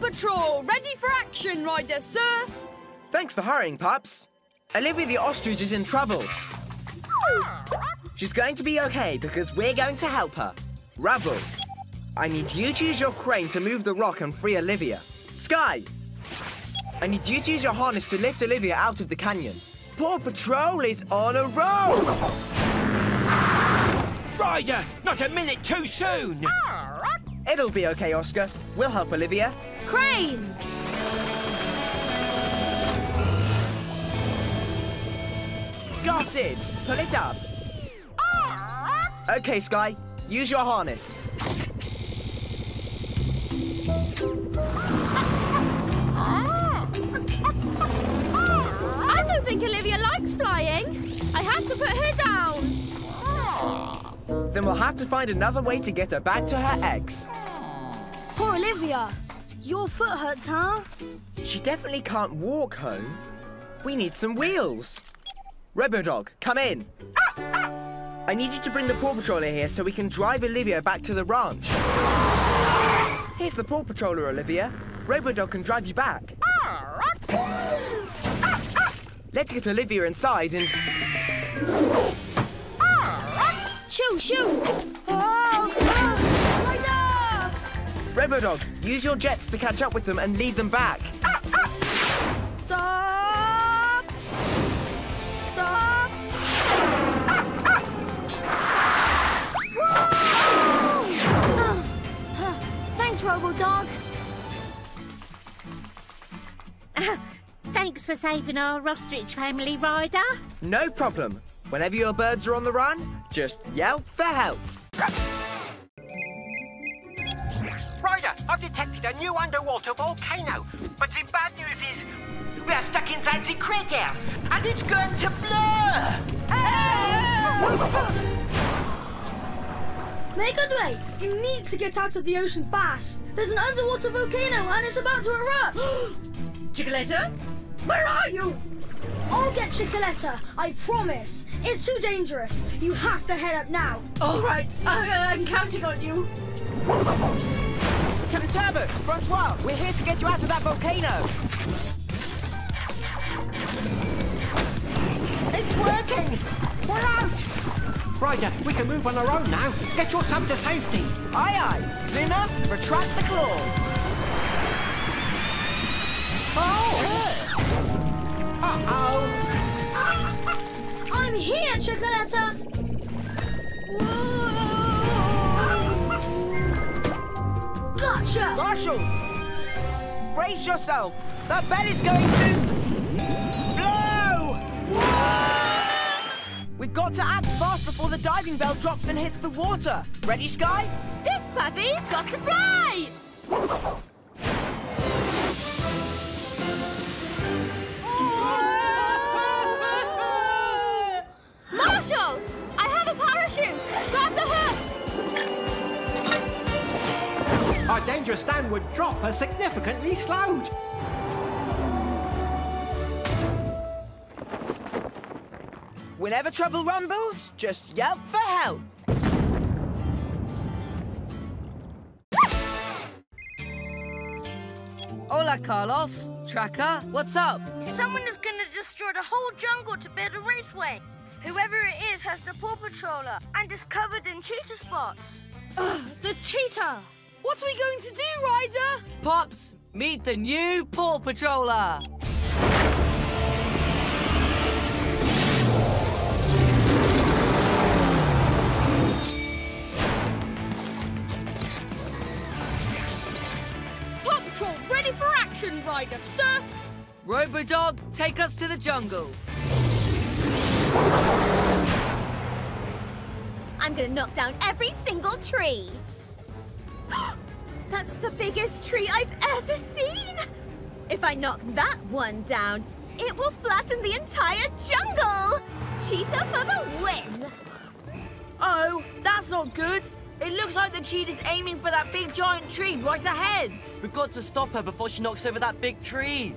Patrol, ready for action, Ryder, sir. Thanks for hurrying, pups. Olivia the ostrich is in trouble. She's going to be okay because we're going to help her. Rubble, I need you to use your crane to move the rock and free Olivia. Skye, I need you to use your harness to lift Olivia out of the canyon. Paw Patrol is on a roll! Ryder, not a minute too soon! Ah! It'll be okay, Oscar. We'll help Olivia. Crane. Got it! Pull it up. Ah! Okay, Skye. Use your harness. Ah! I don't think Olivia likes flying. I have to put her down. Ah! Then we'll have to find another way to get her back to her eggs. Poor Olivia. Your foot hurts, huh? She definitely can't walk home. We need some wheels. Robodog, come in. I need you to bring the Paw Patroller here so we can drive Olivia back to the ranch. Here's the Paw Patroller, Olivia. Robodog can drive you back. Let's get Olivia inside and... Shoo, shoo! Oh, oh, Robodog, use your jets to catch up with them and lead them back. Stop! Stop! Thanks, Robodog. Thanks for saving our ostrich family, Ryder. No problem. Whenever your birds are on the run, just yell for help. Ryder, I've detected a new underwater volcano. But the bad news is we're stuck inside the crater and it's going to blow! Mayor Goodway, you need to get out of the ocean fast. There's an underwater volcano and it's about to erupt. Chickaletta, where are you? I'll get Chickaletta, I promise. It's too dangerous. You have to head up now. All right, I, uh, I'm counting on you. Captain Turbot, Francois, we're here to get you out of that volcano. It's working! We're out! Ryder, we can move on our own now. Get your sub to safety. Aye, aye. Zuma, retract the claws. Oh, Uh-oh! I'm here, Chickaletta. Gotcha. Marshall! Brace yourself. That bed is going to... blow! We've got to act fast before the diving bell drops and hits the water. Ready, Skye? This puppy's got to fly. Our dangerous downward drop has significantly slowed. Whenever trouble rumbles, just yell for help. Hola, Carlos. Tracker, what's up? Someone is going to destroy the whole jungle to build a raceway. Whoever it is has the Paw Patroller and is covered in cheetah spots. The cheetah. What are we going to do, Ryder? Pops, meet the new Paw Patroller. Paw Patrol ready for action, Ryder, sir. Robodog, take us to the jungle. I'm gonna knock down every single tree. That's the biggest tree I've ever seen. If I knock that one down, it will flatten the entire jungle. Cheetah for the win. Oh, that's not good. It looks like the cheetah's aiming for that big giant tree right ahead. We've got to stop her before she knocks over that big tree.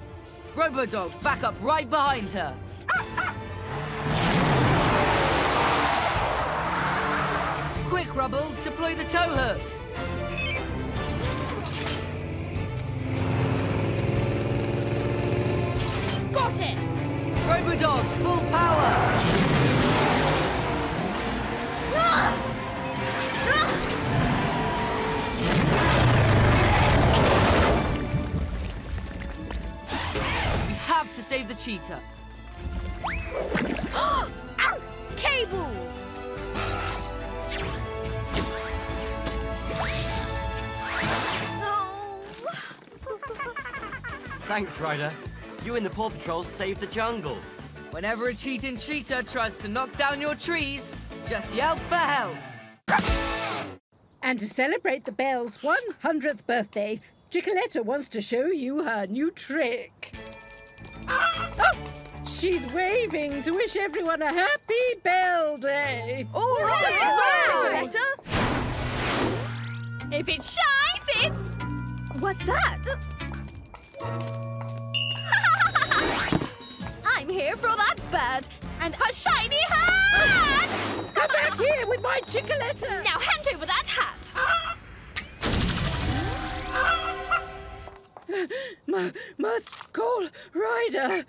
Robodog, back up right behind her. Quick, Rubble, deploy the tow hook. Robodog, full power! We have to save the cheetah. Cables! Thanks, Ryder. You and the Paw Patrol saved the jungle. Whenever a cheating cheetah tries to knock down your trees, just yell for help. And to celebrate the Bell's 100th birthday, Chickaletta wants to show you her new trick. Oh, she's waving to wish everyone a happy Bell Day. All right, If it shines, it's... What's that? I'm here for that bird and her shiny hat! Come back here with my Chickaletta. Now hand over that hat! M- must call Ryder.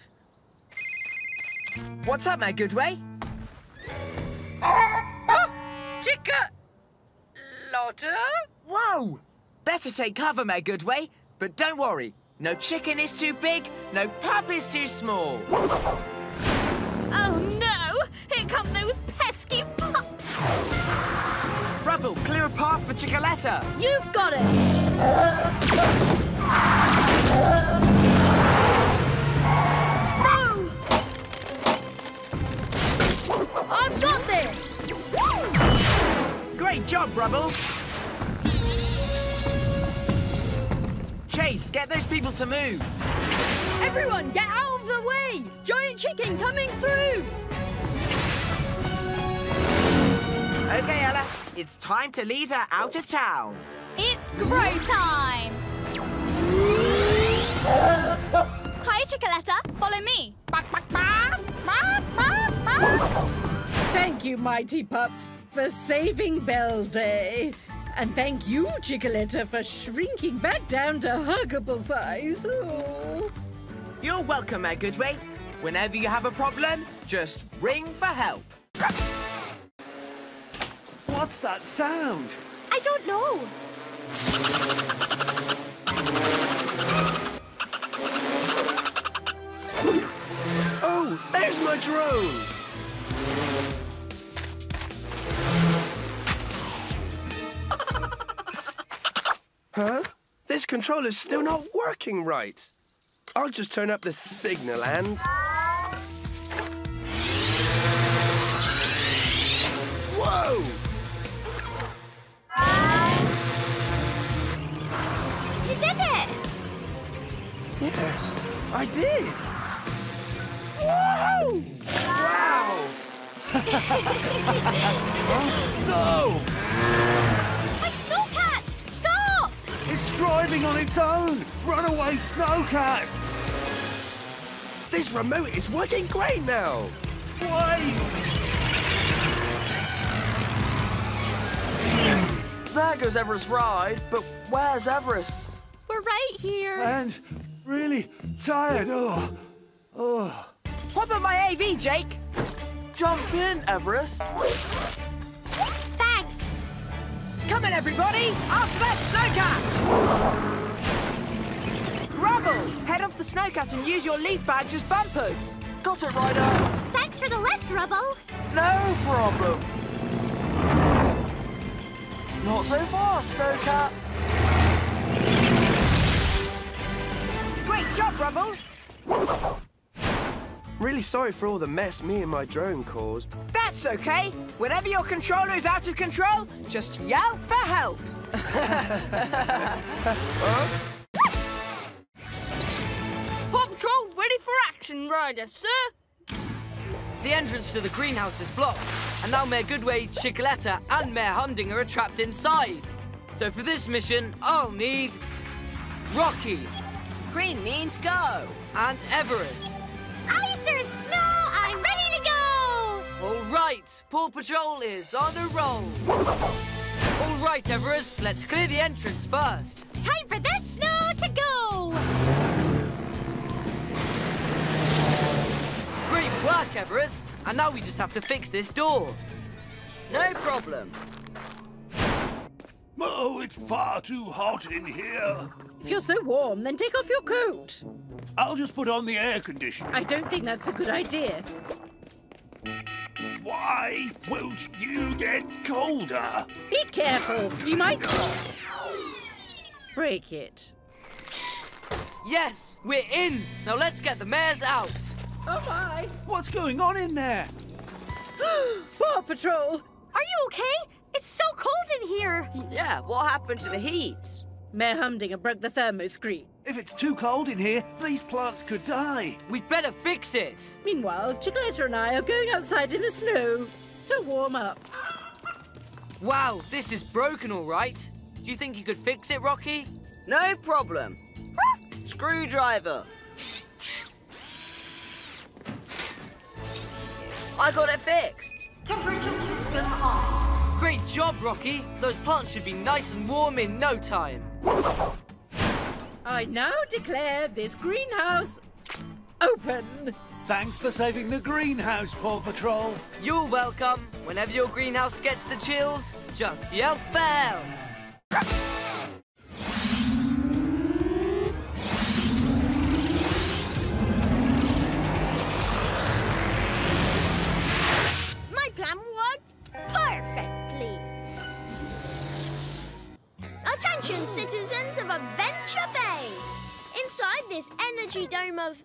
What's up, Mayor Goodway? Ah! Chica... Lotta? Whoa! Better take cover, Mayor Goodway. But don't worry. No chicken is too big, no pup is too small. Oh no! Here come those pesky pups! Rubble, clear a path for Chickaletta. You've got it! I've got this! Great job, Rubble. Chase, get those people to move. Everyone, get out of the way! Giant chicken coming through! Okay, Ella, it's time to lead her out of town. It's grow time! Hi, Chickaletta. Follow me. Thank you, mighty pups, for saving Bell Day. And thank you, Chickaletta, for shrinking back down to huggable size. Oh. You're welcome, Mayor Goodway. Whenever you have a problem, just ring for help. What's that sound? I don't know. Oh, there's my drone! Huh? This controller's still not working right. I'll just turn up the signal and... Whoa! You did it! Yes, I did! Whoa! Wow! no! Driving on its own! Runaway snowcat! This remote is working great now! Wait! There goes Everest Ride, but where's Everest? We're right here. And really tired, oh. Oh. Hop on my AV, Jake. Jump in, Everest. On, everybody! After that snowcat! Rubble, head off the snowcat and use your leaf bags as bumpers. Got it, Ryder. Thanks for the lift, Rubble. No problem. Not so fast, Snowcat. Great job, Rubble. I'm really sorry for all the mess me and my drone caused. That's okay. Whenever your controller is out of control, just yell for help. Paw Patrol ready for action, Ryder, sir! The entrance to the greenhouse is blocked, and now Mayor Goodway, Chickaletta, and Mayor Humdinger are trapped inside. So for this mission, I'll need Rocky Green means go. and Everest. Ice or snow, I'm ready to go! All right, Paw Patrol is on a roll. All right, Everest, let's clear the entrance first. Time for this snow to go! Great work, Everest. And now we just have to fix this door. No problem. Oh, it's far too hot in here. If you're so warm, then take off your coat. I'll just put on the air conditioner. I don't think that's a good idea. Why won't you get colder? Be careful. You might break it. Yes, we're in. Now let's get the mayors out. Oh my! What's going on in there? Paw Patrol! Are you okay? It's so cold in here. Yeah, what happened to the heat? Mayor Humdinger broke the thermo screen. If it's too cold in here, these plants could die. We'd better fix it. Meanwhile, Chickaletta and I are going outside in the snow to warm up. Wow, this is broken all right. Do you think you could fix it, Rocky? No problem. Screwdriver. I got it fixed. Temperature system on. Great job, Rocky. Those plants should be nice and warm in no time. I now declare this greenhouse open. Thanks for saving the greenhouse, Paw Patrol. You're welcome. Whenever your greenhouse gets the chills, just yell for Attention, citizens of Adventure Bay! Inside this energy dome of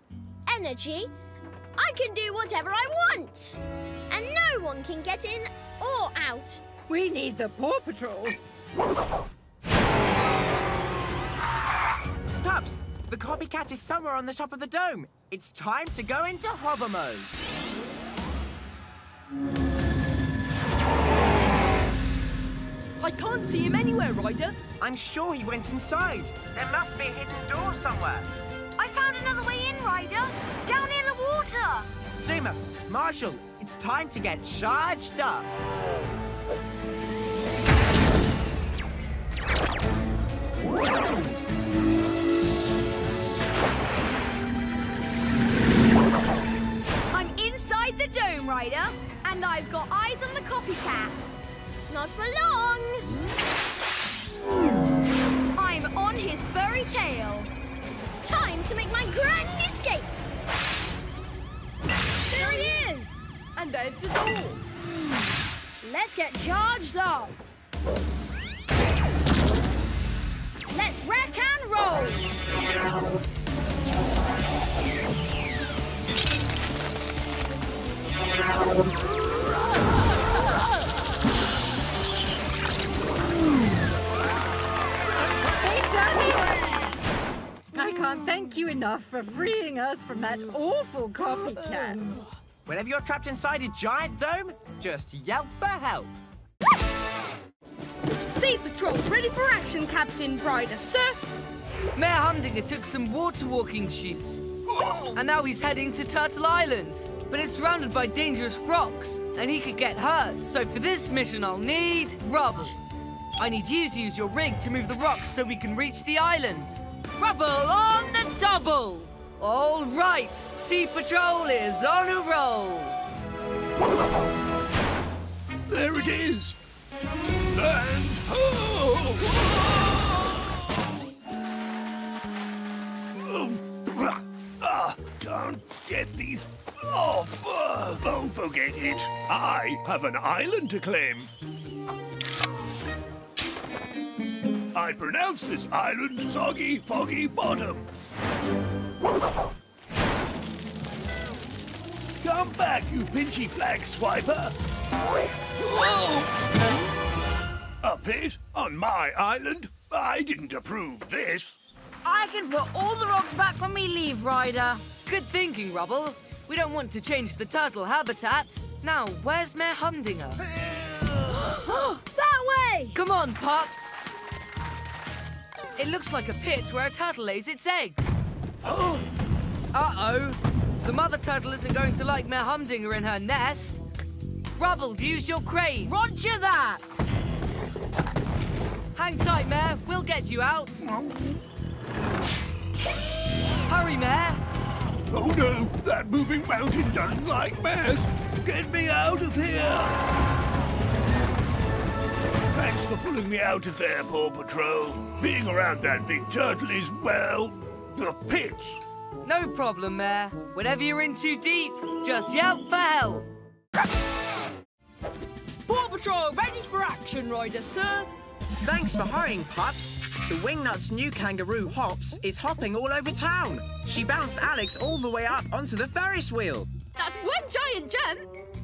energy, I can do whatever I want! And no one can get in or out. We need the Paw Patrol. Pups, the copycat is somewhere on the top of the dome. It's time to go into hover mode. I can't see him anywhere, Ryder. I'm sure he went inside. There must be a hidden door somewhere. I found another way in, Ryder. Down in the water. Zuma, Marshall, it's time to get charged up. I'm inside the dome, Ryder, and I've got eyes on the copycat. Not for long. I'm on his furry tail. Time to make my grand escape. There he is! And there's the door. Let's get charged up. Let's wreck and roll. We've can't thank you enough for freeing us from that awful copycat. Whenever you're trapped inside a giant dome, just yelp for help. Sea Patrol, ready for action, Captain Ryder, sir. Mayor Humdinger took some water walking shoes. And now he's heading to Turtle Island. But it's surrounded by dangerous rocks, and he could get hurt. So for this mission, I'll need Rubble. I need you to use your rig to move the rocks so we can reach the island. Rubble on the double! All right, Sea Patrol is on a roll. There it is. And oh! Um, ah, oh, ah, can't get these off. Oh, forget it. I have an island to claim. I pronounce this island Soggy Foggy Bottom. Come back, you pinchy flag swiper. Whoa! A pit on my island? I didn't approve this. I can put all the rocks back when we leave, Ryder. Good thinking, Rubble. We don't want to change the turtle habitat. Now, where's Mayor Humdinger? that way! Come on, pups! It looks like a pit where a turtle lays its eggs. Uh-oh. The mother turtle isn't going to like Mayor Humdinger in her nest. Rubble, use your crane. Roger that! Hang tight, Mayor. We'll get you out. Hurry, Mayor. Oh no, that moving mountain doesn't like mess. Get me out of here! Thanks for pulling me out of there, Paw Patrol. Being around that big turtle is, well, the pits. No problem, Mayor. Whenever you're in too deep, just yell for help. Paw Patrol ready for action, Ryder, sir. Thanks for hurrying, pups. The Wingnut's new kangaroo, Hops, is hopping all over town. She bounced Alex all the way up onto the Ferris wheel. That's one giant jump.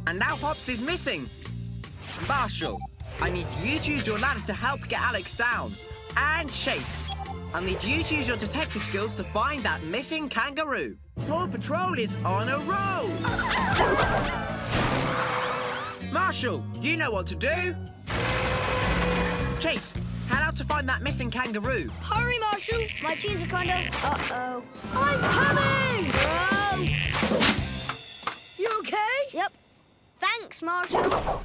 And now Hops is missing. Marshall, I need you to use your ladder to help get Alex down. And Chase, I need you to use your detective skills to find that missing kangaroo. Paw Patrol is on a roll. Marshall, you know what to do. Chase, head out to find that missing kangaroo. Hurry, Marshall. My jeans are kind of... Uh-oh. I'm coming! Whoa! You okay? Yep. Thanks, Marshall.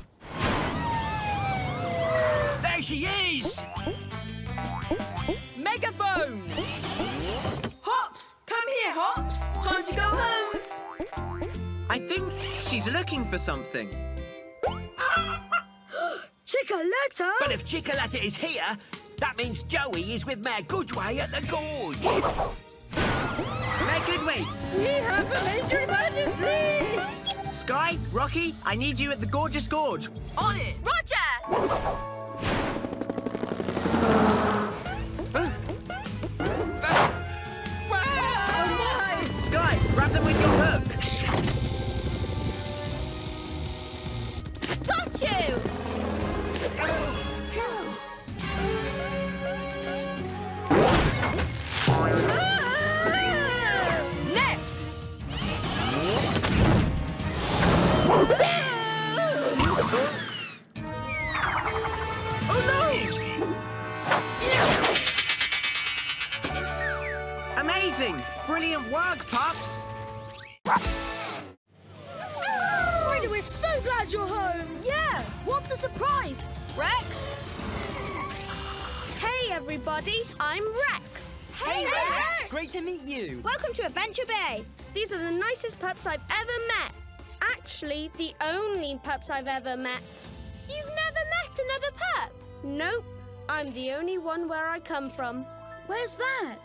There she is! Megaphone! Hops! Come here, Hops! Time to go home! I think she's looking for something. Chickaletta? But if Chickaletta is here, that means Joey is with Mayor Goodway at the gorge. Mayor Goodway! We have a major emergency! Skye, Rocky, I need you at the Gorgeous Gorge. On it! Roger! Skye, grab them with your hook. Got you! Nicest pups I've ever met. Actually, the only pups I've ever met. You've never met another pup? Nope. I'm the only one where I come from. Where's that?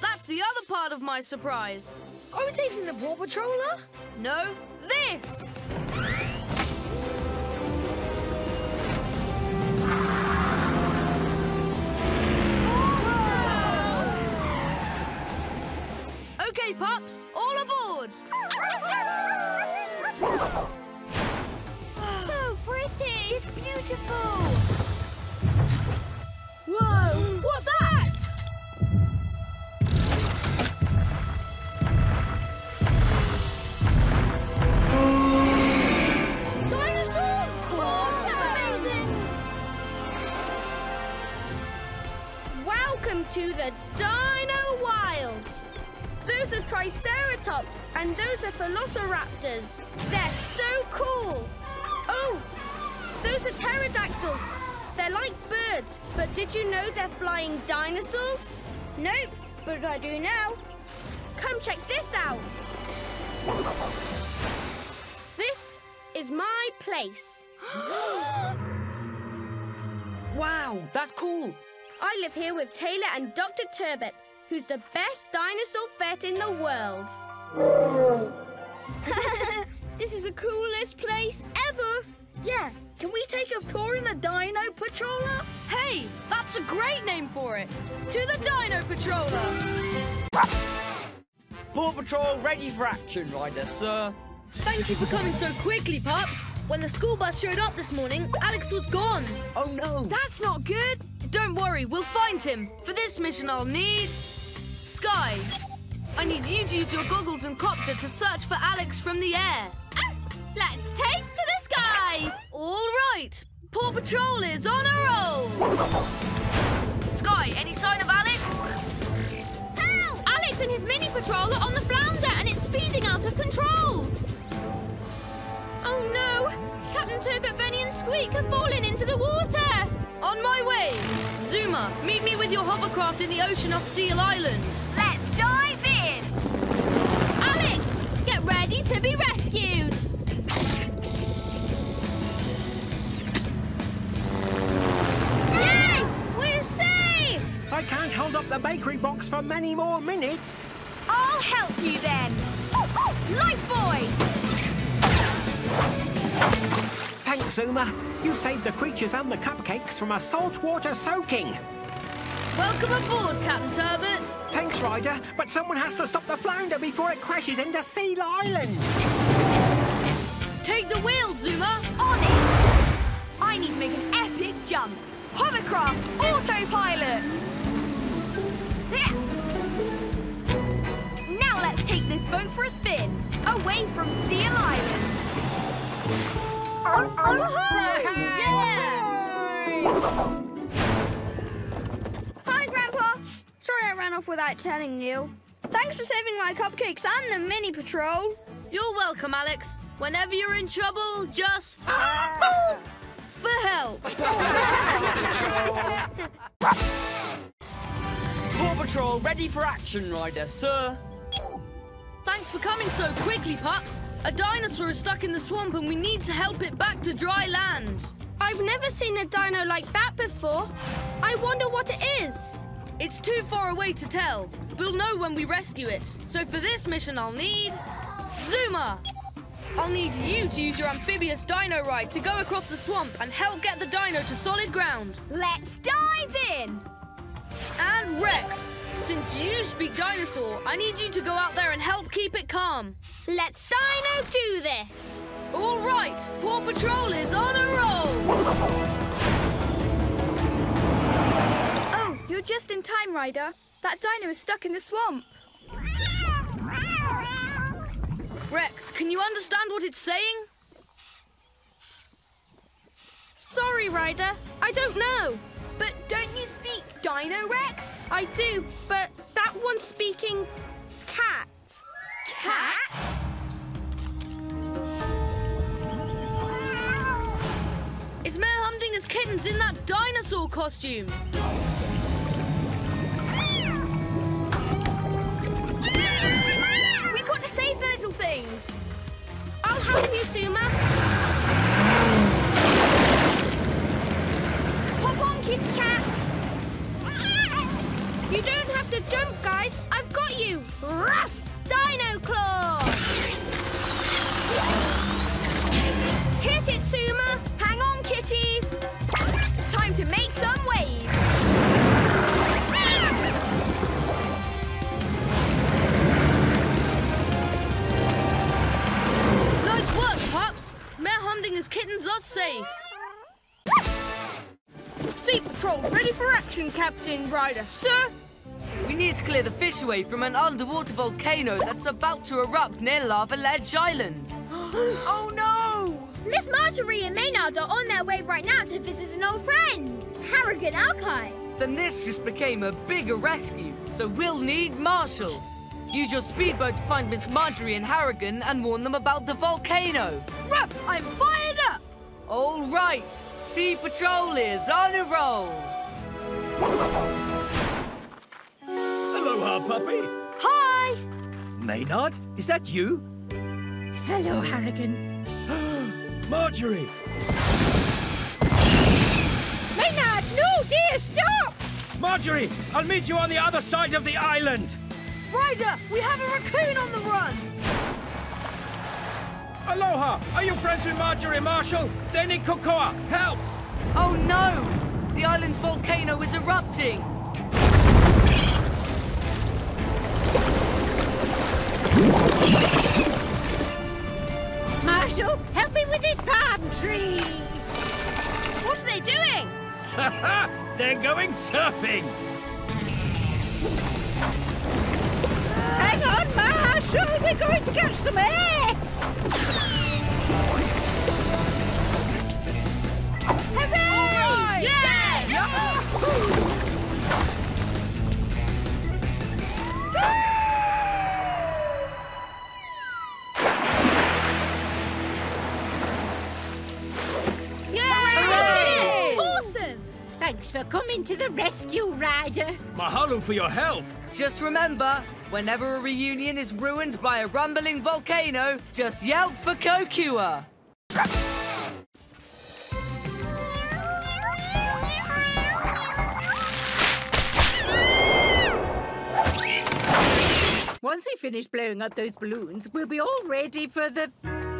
That's the other part of my surprise. Are we taking the Paw Patroller? No, this! Okay, pups, all aboard! So pretty. It's beautiful. Whoa! What's that? Dinosaurs! Amazing. Welcome to the Dino Wilds. Those are Triceratops and those are Velociraptors. They're so cool. Oh, those are pterodactyls. They're like birds, but did you know they're flying dinosaurs? Nope, but I do now. Come check this out. This is my place. Wow, that's cool. I live here with Taylor and Dr. Turbot, who's the best dinosaur vet in the world. this is the coolest place ever. Yeah, can we take a tour in a Dino Patroller? Hey, that's a great name for it! To the Dino Patroller! Paw Patrol ready for action, Ryder, sir. Thank you for coming so quickly, pups. When the school bus showed up this morning, Alex was gone. Oh no! That's not good. Don't worry, we'll find him. For this mission, I'll need... Skye. I need you to use your goggles and copter to search for Alex from the air. Let's take to the sky. All right. Paw Patrol is on a roll. Skye, any sign of Alex? Help! Alex and his mini patrol are on the flounder and it's speeding out of control. Oh no! Captain Turbot, Benny and Squeak have fallen into the water. On my way. Zuma, meet me with your hovercraft in the ocean off Seal Island. Let's dive in! Alex, get ready to be rescued. Yay! We're saved! I can't hold up the bakery box for many more minutes. I'll help you then. Life Boy! Thanks, Zuma. You saved the creatures and the cupcakes from a saltwater soaking. Welcome aboard, Captain Turbot. Thanks, Ryder, but someone has to stop the flounder before it crashes into Seal Island. Take the wheel, Zuma. On it! I need to make an epic jump. Hovercraft autopilot! Yeah. Now let's take this boat for a spin, away from Seal Island. Hi, Grandpa. Sorry I ran off without telling you. Thanks for saving my cupcakes and the mini patrol. You're welcome, Alex. Whenever you're in trouble, just... Ah! for help. Paw Patrol ready for action, Ryder, sir. Thanks for coming so quickly, pups. A dinosaur is stuck in the swamp and we need to help it back to dry land. I've never seen a dino like that before. I wonder what it is. It's too far away to tell. We'll know when we rescue it. So for this mission, I'll need... Zuma! I'll need you to use your amphibious dino ride to go across the swamp and help get the dino to solid ground. Let's dive in! And Rex, since you speak dinosaur, I need you to go out there and help keep it calm. Let's dino do this. All right, Paw Patrol is on a roll! Oh, you're just in time, Ryder. That dino is stuck in the swamp. Rex, can you understand what it's saying? Sorry, Ryder. I don't know. But don't you speak Dino Rex? I do, but that one's speaking cat. Cat? It's Mayor Humdinger's kittens in that dinosaur costume. We've got to save the little things. I'll help you, Zuma. Hop on, kitty cats. You don't have to jump, guys. I've got you. Ruff! Dino Claw! Hit it, Zuma! Hang on, kitties. Time to make some waves. Nice work, pups. Mayor Humdinger's kittens are safe. Sea Patrol, ready for action, Captain Ryder, sir? We need to clear the fish away from an underwater volcano that's about to erupt near Lava Ledge Island. oh no! Miss Marjorie and Maynard are on their way right now to visit an old friend, Harrigan Alki. Then this just became a bigger rescue, so we'll need Marshall. Use your speedboat to find Miss Marjorie and Harrigan and warn them about the volcano. Ruff, I'm fired up! All right, Sea Patrol is on a roll. Aloha, puppy. Hi! Maynard, is that you? Hello, Harrigan. Marjorie! Maynard, no, dear, stop! Marjorie, I'll meet you on the other side of the island. Ryder, we have a raccoon on the run! Aloha! Are you friends with Marjorie Marshall? They need Kokua! Help! Oh no! The island's volcano is erupting! Marshall, help me with this palm tree! What are they doing? They're going surfing! Hang on, Marshall! We're going to catch some air! Hooray! Yeah! Yay! Thanks for coming to the rescue, Ryder. Mahalo for your help! Just remember, Whenever a reunion is ruined by a rumbling volcano, just yelp for Kokua. Once we finish blowing up those balloons, we'll be all ready for the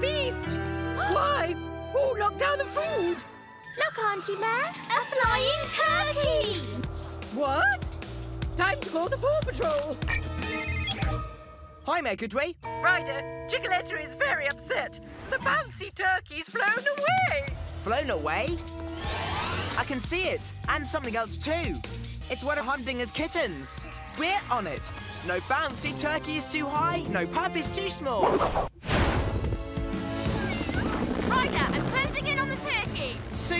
feast. Why? Oh, knock down the food. Look, Auntie Mare, a flying turkey! What? Time to call the Paw Patrol. Hi, Mayor Goodway. Ryder, Chickaletta is very upset. The bouncy turkey's flown away. Flown away? I can see it, and something else too. It's one of Humdinger's kittens. We're on it. No bouncy turkey is too high, no pup is too small.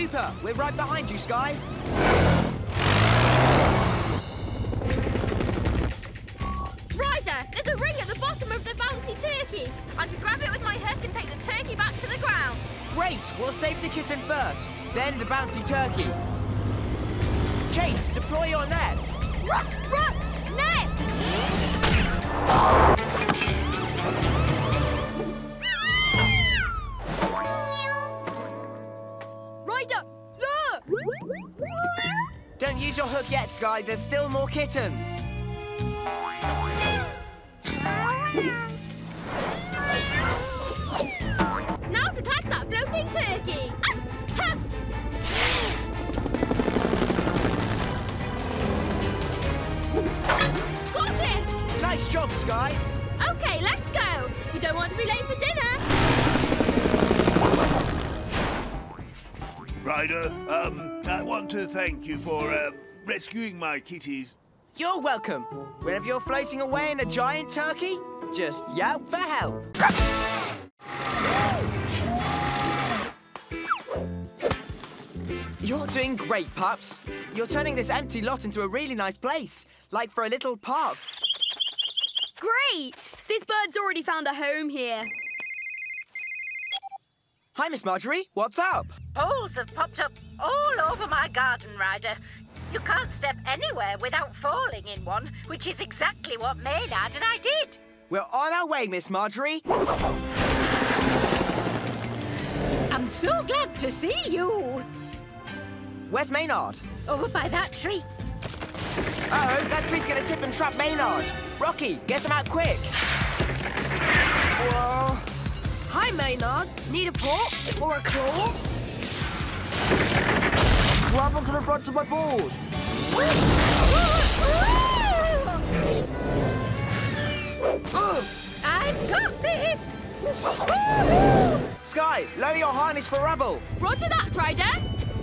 Super! We're right behind you, Skye. Ryder, there's a ring at the bottom of the bouncy turkey. I can grab it with my hook and take the turkey back to the ground. Great! We'll save the kitten first, then the bouncy turkey. Chase, deploy your net. Ruff, ruff, net! Oh! Don't use your hook yet, Skye. There's still more kittens. Now to catch that floating turkey. Got it! Nice job, Skye. Okay, let's go. We don't want to be late for dinner. Ryder, um, I want to thank you for, uh, rescuing my kitties. You're welcome. Whenever you're floating away in a giant turkey, just yelp for help. You're doing great, pups. You're turning this empty lot into a really nice place, like for a little park. Great! This bird's already found a home here. Hi, Miss Marjorie. What's up? Poles have popped up all over my garden, Ryder. You can't step anywhere without falling in one, which is exactly what Maynard and I did. We're on our way, Miss Marjorie. I'm so glad to see you. Where's Maynard? Over by that tree. Uh oh, that tree's gonna tip and trap Maynard. Rocky, get him out quick. Whoa. Hi, Maynard. Need a paw or a claw? Grab onto the front of my board. I've got this. Skye, lower your harness for Rubble. Roger that, Ryder.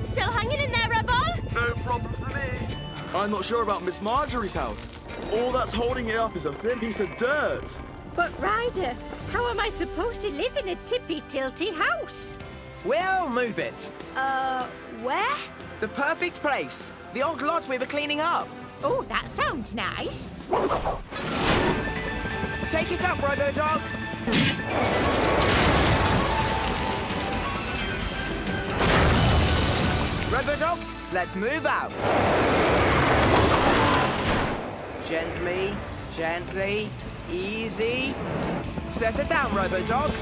Still hanging in there, Rubble? No problem for me. I'm not sure about Miss Marjorie's house. All that's holding it up is a thin piece of dirt. But Ryder, how am I supposed to live in a tippy-tilty house? We'll move it. Uh, where? The perfect place. The old lot we were cleaning up. Oh, that sounds nice. Take it up, Robo Dog. Robo Dog, let's move out. Gently, gently, easy. Set it down, Robo Dog.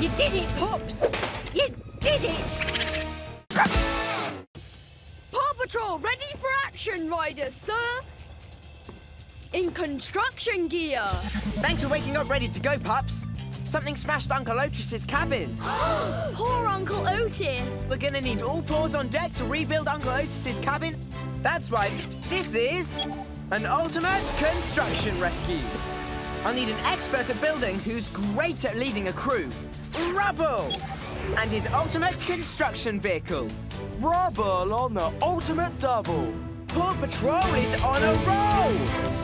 You did it, Pops. You did it. Paw Patrol, ready for action, Ryder, sir. In construction gear. Thanks for waking up ready to go, pups. Something smashed Uncle Otis's cabin. Poor Uncle Otis. We're gonna need all paws on deck to rebuild Uncle Otis's cabin. That's right, this is an ultimate construction rescue. I'll need an expert at building who's great at leading a crew. Rubble! And his ultimate construction vehicle. Rubble on the ultimate double. Paw Patrol is on a roll!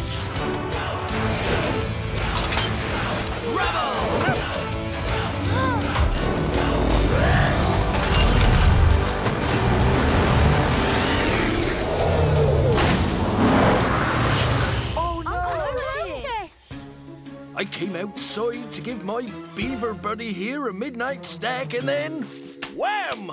I outside to give my beaver buddy here a midnight snack and then wham!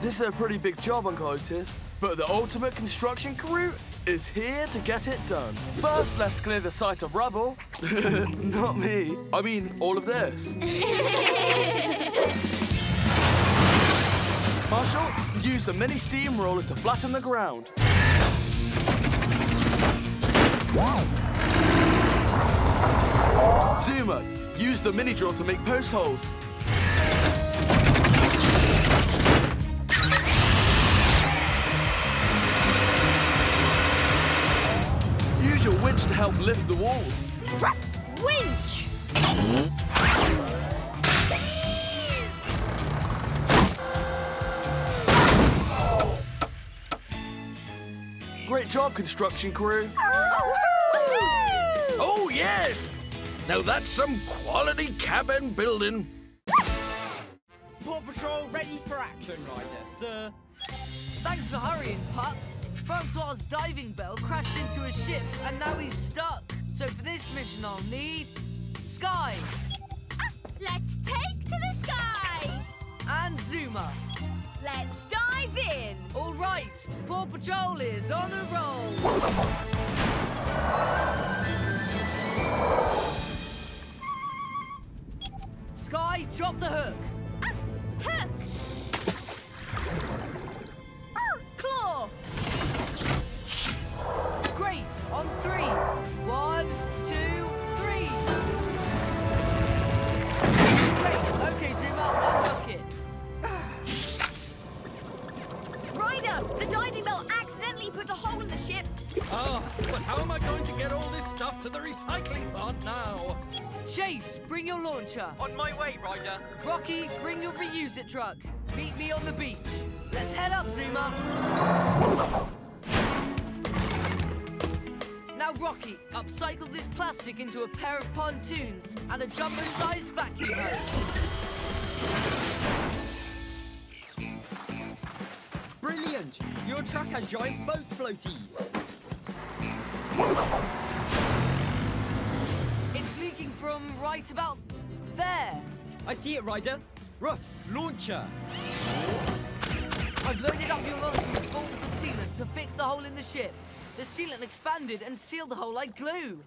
This is a pretty big job, Uncle Otis. But the ultimate construction crew is here to get it done. First, let's clear the site of rubble. Not me. I mean, all of this. Marshall, use the mini steamroller to flatten the ground. Zuma, use the mini drill to make post holes. Use your winch to help lift the walls. Winch! Great job, construction crew. Oh, oh yes! Now that's some quality cabin building. Paw Patrol ready for action, Ryder, sir. Thanks for hurrying, pups. Francois' diving bell crashed into a ship and now he's stuck. So for this mission, I'll need Skye Let's take to the sky! and Zuma. Let's dive in! All right, Paw Patrol is on a roll. Skye, drop the hook. Ah, claw! Great, on three. One, Oh, but how am I going to get all this stuff to the recycling plant now? Chase, bring your launcher. On my way, Ryder. Rocky, bring your reuse it truck. Meet me on the beach. Let's head up, Zuma. Now, Rocky, upcycle this plastic into a pair of pontoons and a jumbo-sized vacuum hose. Brilliant! Your truck has giant boat floaties. It's leaking from right about there. I see it, Ryder. Ruff, launcher. I've loaded up your launcher with balls of sealant to fix the hole in the ship. The sealant expanded and sealed the hole like glue.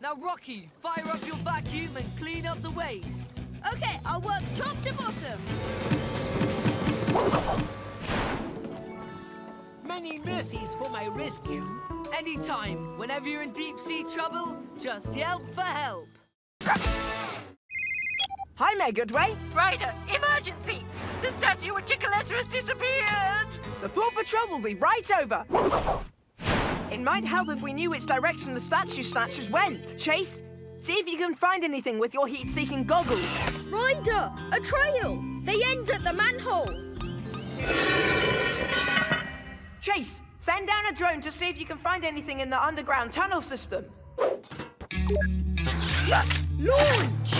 Now, Rocky, fire up your vacuum and clean up the waste. Okay, I'll work top to bottom. Many mercies for my rescue. Anytime, whenever you're in deep sea trouble, just yelp for help. Hi, Mayor Goodway. Ryder, emergency! The statue of Chickaletta has disappeared! The Paw Patrol will be right over. It might help if we knew which direction the statue snatchers went. Chase, see if you can find anything with your heat-seeking goggles. Ryder, a trail. They end at the manhole. Chase, send down a drone to see if you can find anything in the underground tunnel system. Launch!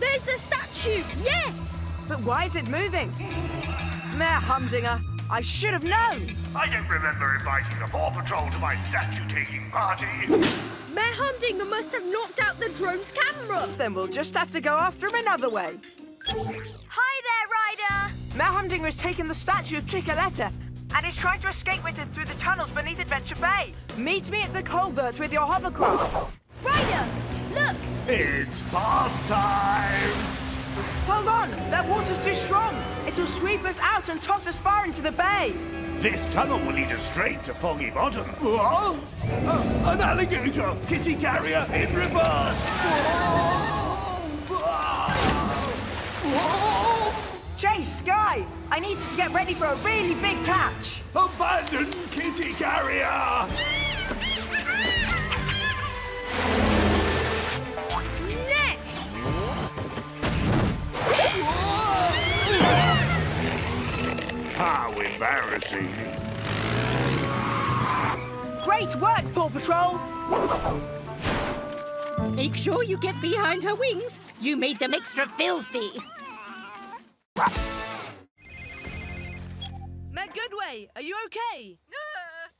There's the statue, yes! But why is it moving? Mayor Humdinger, I should have known. I don't remember inviting the Paw Patrol to my statue-taking party. Mayor Humdinger must have knocked out the drone's camera. Then we'll just have to go after him another way. Hi there, Ryder. Mayor Humdinger has taken the statue of Chickaletta and is trying to escape with it through the tunnels beneath Adventure Bay. Meet me at the culvert with your hovercraft. Ryder, look! It's bath time! Hold on, that water's too strong. It'll sweep us out and toss us far into the bay. This tunnel will lead us straight to Foggy Bottom. Whoa! Uh, an alligator! Kitty carrier in reverse! Chase, Skye, I need you to get ready for a really big catch. Abandon kitty carrier! Net! How embarrassing. Great work, Paw Patrol. Make sure you get behind her wings. You made them extra filthy. Meg Goodway, are you okay?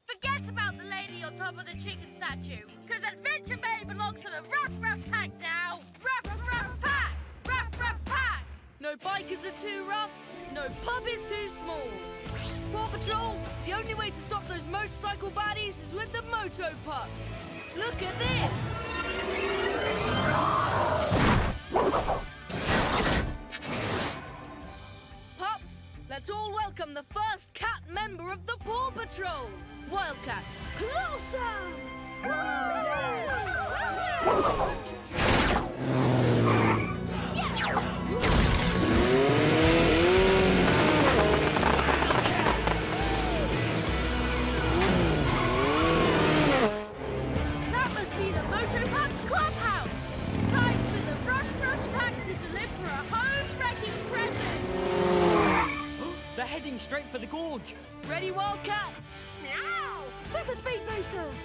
Forget about the lady on top of the chicken statue, because Adventure Bay belongs to the Ruff Ruff Pack now. Ruff Ruff Pack! Ruff Ruff Pack! No bikers are too rough. No pub is too small. Paw Patrol, the only way to stop those motorcycle baddies is with the Moto Pups. Look at this. Let's all welcome the first cat member of the Paw Patrol, Wildcat. That heading straight for the gorge. Ready, Wildcat? Meow! Super speed boosters!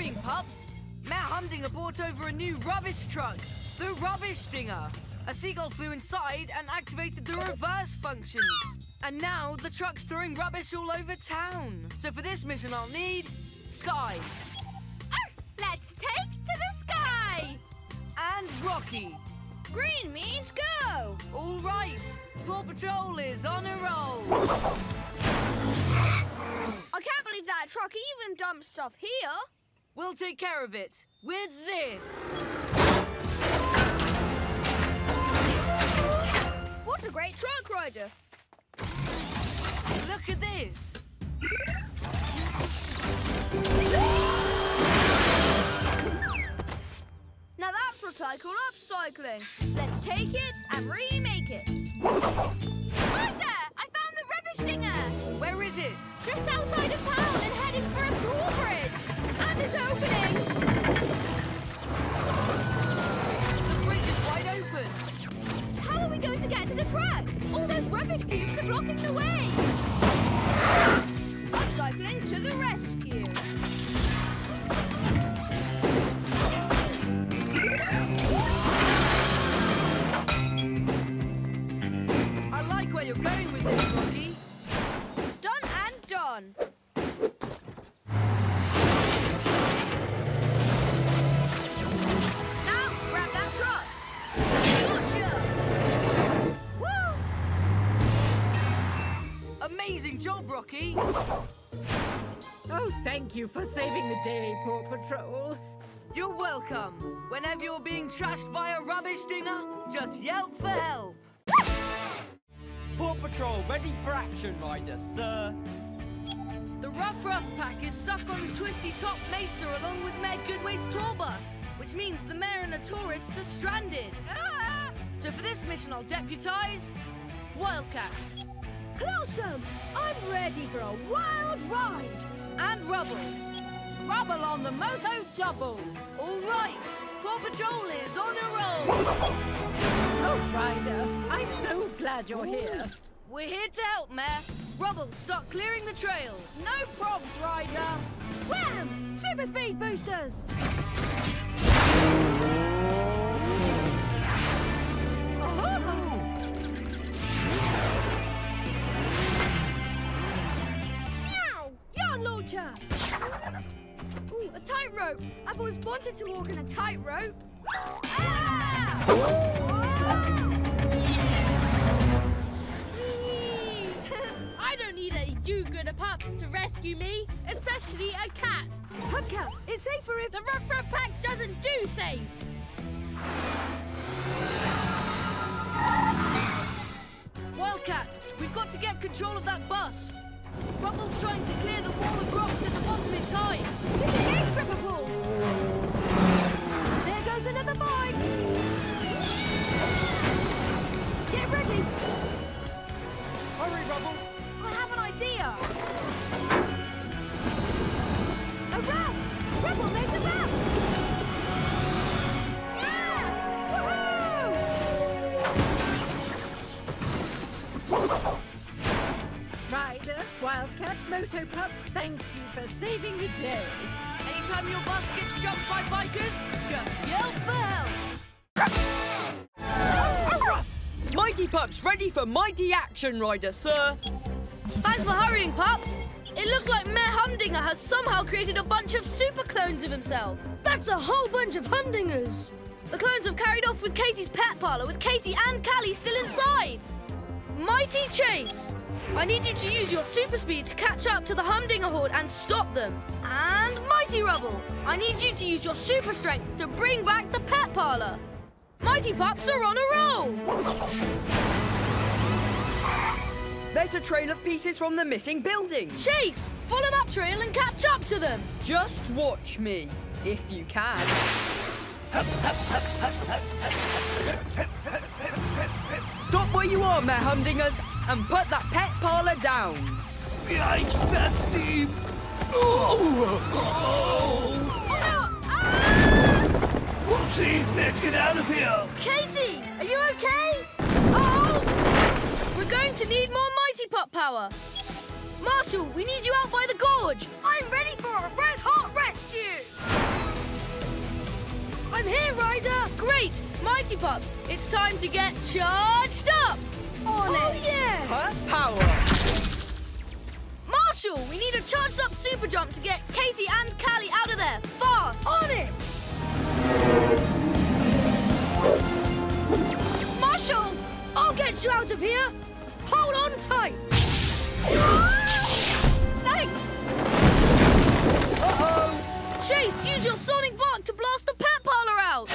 Hurrying, pups. Matt Humdinger brought over a new rubbish truck, the Rubbish Dinger. A seagull flew inside and activated the reverse functions. And now the truck's throwing rubbish all over town. So for this mission, I'll need Skye Let's take to the sky! and Rocky. Green means go! All right, Paw Patrol is on a roll. I can't believe that truck even dumped stuff here. We'll take care of it with this. What a great truck, Ryder! Look at this. Now that's recycle upcycling. Let's take it and remake it. There! I found the rubbish dinger! Where is it? Just outside of town and heading for a drawbridge. The bridge is wide open. How are we going to get to the truck? All those rubbish cubes are blocking the way. To the rescue. I like where you're going with this, Rocky. Thank you for saving the day, Paw Patrol. You're welcome. Whenever you're being trashed by a rubbish dinger, just yelp for help. Paw Patrol ready for action, Ryder, sir. The Ruff Ruff Pack is stuck on the Twisty Top Mesa along with Mayor Goodway's tour bus, which means the mayor and the tourists are stranded. Ah! So for this mission, I'll deputize Wildcat Closum! I'm ready for a wild ride! And Rubble. Rubble on the Moto Double. All right, Paw Patrol is on a roll. Oh, Ryder, I'm so glad you're here. We're here to help, Mayor. Rubble, start clearing the trail. No probs, Ryder. Wham! Super speed boosters! Meow! Launcher! Ooh, a tightrope. I've always wanted to walk on a tightrope. Ah! I don't need any do-gooder pups to rescue me, especially a cat. Hubcap, it's safer if... The Ruff Ruff Pack doesn't do safe. Wildcat, we've got to get control of that bus. Rubble's trying to clear the wall of rocks at the bottom in time. Disengage, gripper pools! There goes another mine! Get ready! Hurry, Rubble! I have an idea! Wildcat, Pups, thank you for saving the day. Anytime your bus gets jumped by bikers, just yell for help. Mighty Pups ready for mighty action, Ryder, sir. Thanks for hurrying, pups. It looks like Mayor Humdinger has somehow created a bunch of super clones of himself. That's a whole bunch of Humdingers. The clones have carried off with Katie's pet parlor with Katie and Callie still inside. Mighty Chase, I need you to use your super speed to catch up to the Humdinger horde and stop them. And Mighty Rubble, I need you to use your super strength to bring back the pet parlor. Mighty Pups are on a roll. There's a trail of pieces from the missing building. Chase, follow that trail and catch up to them. Just watch me, if you can. Stop where you are, Mayor Humdingers, and put that pet parlor down. Yikes, that's deep. Oh! Whoopsie, let's get out of here. Katie, are you okay? Oh! We're going to need more Mighty Pup power. Marshall, we need you out by the gorge. I'm ready for a red hot rescue! I'm here, Ryder! Great! Mighty Pups, it's time to get charged up! On oh, it! yeah! Her power! Marshall, we need a charged up super jump to get Katie and Callie out of there! Fast! On it! Marshall! I'll get you out of here! Hold on tight! Thanks! Uh-oh! Chase, use your sonic bark to blast the pet parlor out!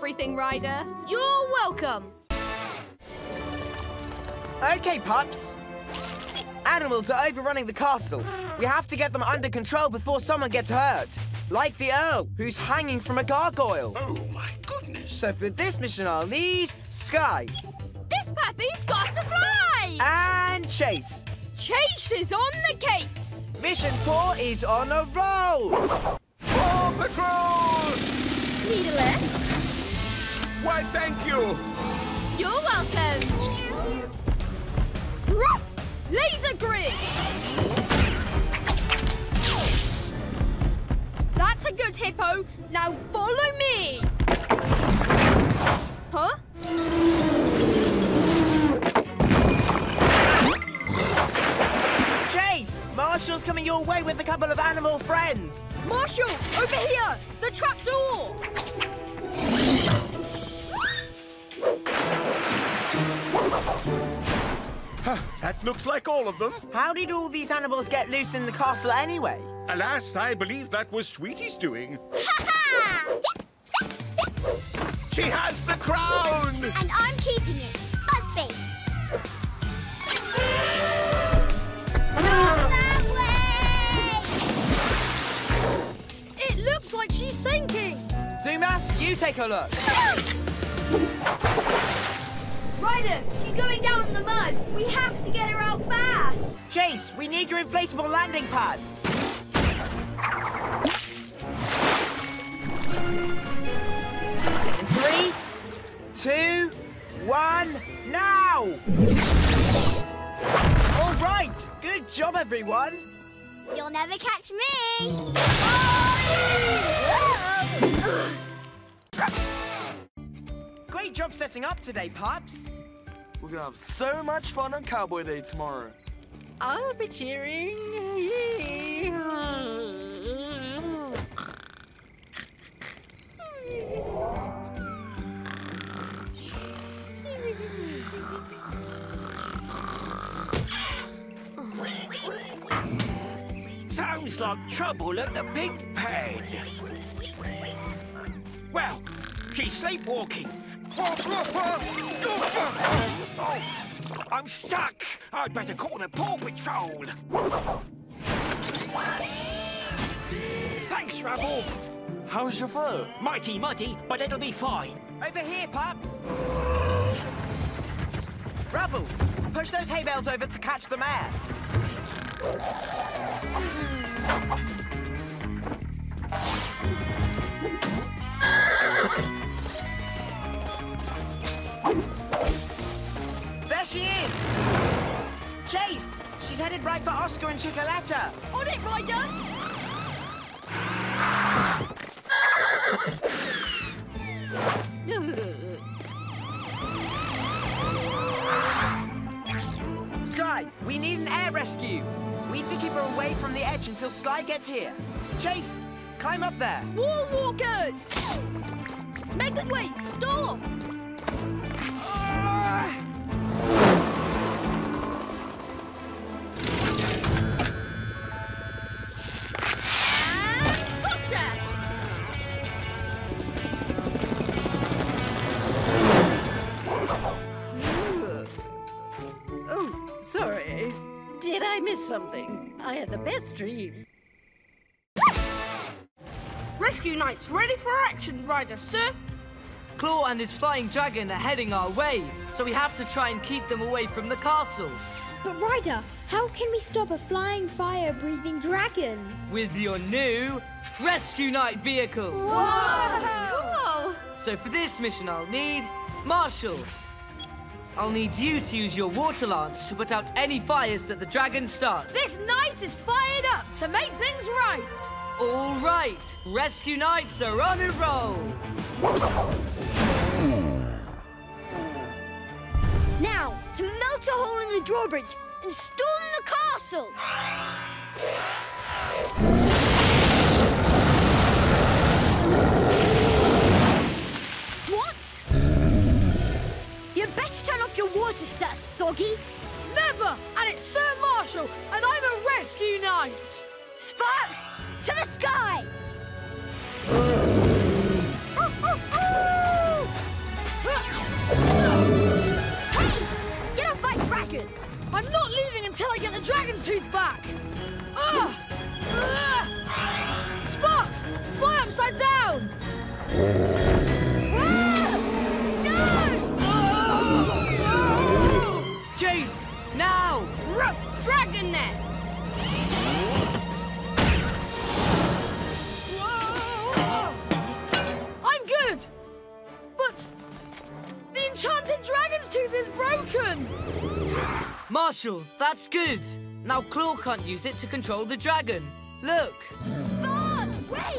Everything, Ryder. You're welcome. Okay, pups. Animals are overrunning the castle. We have to get them under control before someone gets hurt. Like the Earl, who's hanging from a gargoyle. Oh, my goodness. So for this mission, I'll need Skye. This puppy's got to fly! And Chase. Chase is on the case! Mission PAW is on a roll! Paw Patrol! Need a lift? Why, thank you. You're welcome! Ruff! Laser grid! That's a good hippo! Now follow me! Huh? Chase! Marshall's coming your way with a couple of animal friends. Marshall, over here! The trap door! That looks like all of them. How did all these animals get loose in the castle anyway? Alas, I believe that was Sweetie's doing. Ha ha! She has the crown! And I'm keeping it. Buzzbee. It looks like she's sinking. Zuma, you take a look. Ryder, she's going down in the mud! We have to get her out fast! Chase, we need your inflatable landing pad. In three, two, one, now! All right, good job, everyone. You'll never catch me. Great job setting up today, pups. We're gonna have so much fun on Cowboy Day tomorrow. I'll be cheering. Sounds like trouble at the pig pen. Well, she's sleepwalking. Oh, I'm stuck. I'd better call the Paw Patrol. Thanks, Rubble. How's your fur? Mighty muddy, but it'll be fine. Over here, pup. Rubble, push those hay bales over to catch the mare. Chase! She's headed right for Oscar and Chickaletta. On it, Ryder! Skye, we need an air rescue. We need to keep her away from the edge until Skye gets here. Chase, climb up there. Wall walkers! Make it wait! Stop! Rescue Knights ready for action, Ryder, sir. Claw and his flying dragon are heading our way, so we have to try and keep them away from the castle. But Ryder, how can we stop a flying, fire-breathing dragon? With your new Rescue Knight vehicle. Whoa! So for this mission, I'll need Marshall. I'll need you to use your water lance to put out any fires that the dragon starts. This knight is fired up to make things right. All right, Rescue Knights are on a roll. Now, to melt a hole in the drawbridge and storm the castle! what? You best turn off your water, Sir Soggy. Never! And it's Sir Marshall, and I'm a rescue knight. Sparks, to the sky! Hey! Get off my dragon! I'm not leaving until I get the dragon's tooth back. Ugh! Sparks, fly upside down. Chase, now! Rough dragon net. Enchanted dragon's tooth is broken. Marshall, that's good. Now Claw can't use it to control the dragon. Look! Sparks, wait!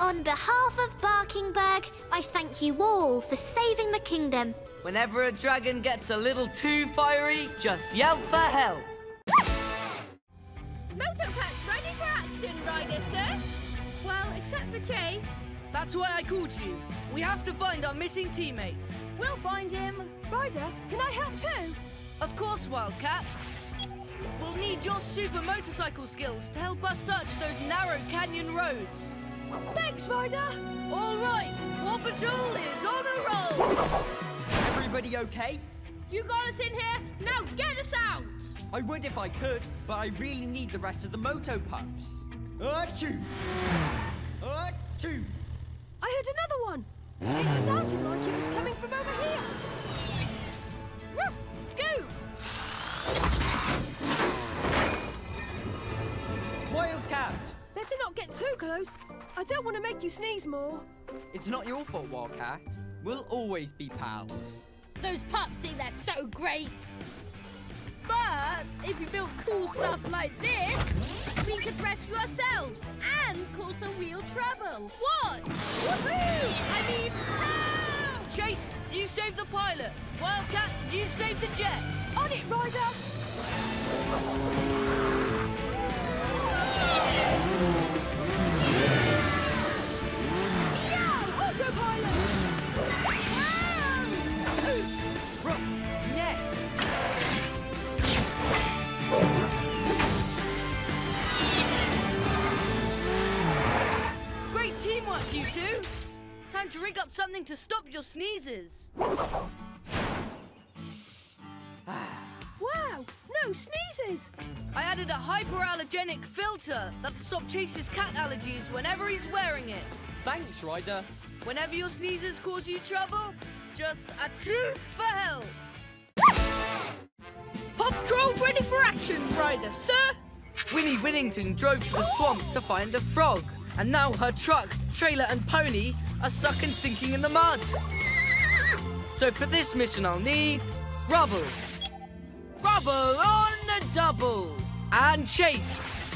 On behalf of Barkingburg, I thank you all for saving the kingdom. Whenever a dragon gets a little too fiery, just yell for help. Motopacks ready for action, Ryder, sir. Well, except for Chase. That's why I called you. We have to find our missing teammate. We'll find him. Ryder, can I help too? Of course, Wildcat. We'll need your super motorcycle skills to help us search those narrow canyon roads. Thanks, Ryder. All right, Paw Patrol is on a roll. Everybody okay? You got us in here. Now get us out. I would if I could, but I really need the rest of the moto pups. Achoo! Achoo! I heard another one. It sounded like it was coming from over here. Ruff, Scoop. Wildcat! Better not get too close. I don't want to make you sneeze more. It's not your fault, Wildcat. We'll always be pals. Those pups think they're so great. But if you built cool stuff like this, We could rescue ourselves and cause some real trouble. What? Woohoo! I mean, help! Chase, you save the pilot. Wildcat, you save the jet. On it, Ryder. Great teamwork, you two. going to stop your sneezes. Wow, no sneezes. I added a hypoallergenic filter that'll stop Chase's cat allergies whenever he's wearing it. Thanks, Ryder. Whenever your sneezes cause you trouble, just a true for help. Paw Patrol ready for action, Ryder, sir. Winnie Winnington drove to the swamp to find a frog, and now her truck, trailer, and pony are stuck and sinking in the mud. So for this mission, I'll need rubble, rubble on the double, and chase.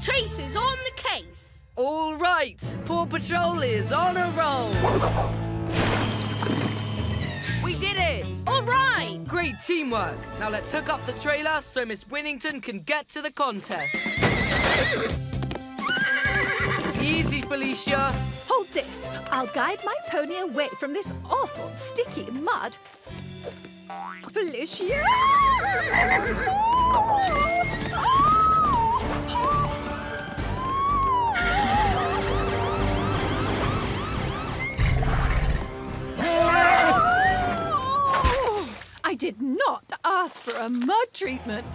Chase is on the case. All right, Paw Patrol is on a roll. We did it! All right! Great teamwork. Now let's hook up the trailer so Miss Winnington can get to the contest. Easy, Felicia. Hold this. I'll guide my pony away from this awful sticky mud. Felicia! I did not ask for a mud treatment.